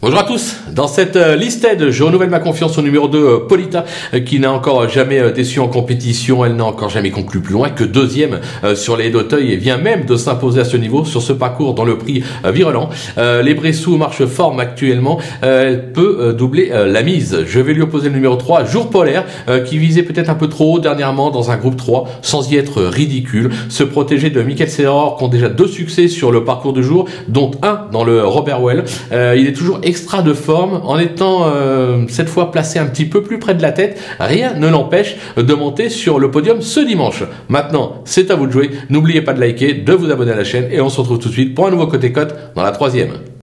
Bonjour à tous. Dans cette euh, listed, je renouvelle ma confiance au numéro 2, euh, Polita, euh, qui n'a encore jamais déçu en compétition. Elle n'a encore jamais conclu plus loin que deuxième sur les d'Auteuil et vient même de s'imposer à ce niveau sur ce parcours dans le prix virulent. Les Bressous marchent fort actuellement. Elle peut doubler la mise. Je vais lui opposer le numéro 3, Jour Polaire, qui visait peut-être un peu trop haut dernièrement dans un groupe 3, sans y être ridicule. Se protéger de Michael Serror, qui ont déjà deux succès sur le parcours du jour, dont un dans le Robert Well. Il est toujours extra de en étant euh, cette fois placé un petit peu plus près de la tête. Rien ne l'empêche de monter sur le podium ce dimanche. Maintenant, c'est à vous de jouer. N'oubliez pas de liker, de vous abonner à la chaîne et on se retrouve tout de suite pour un nouveau côté cote dans la troisième.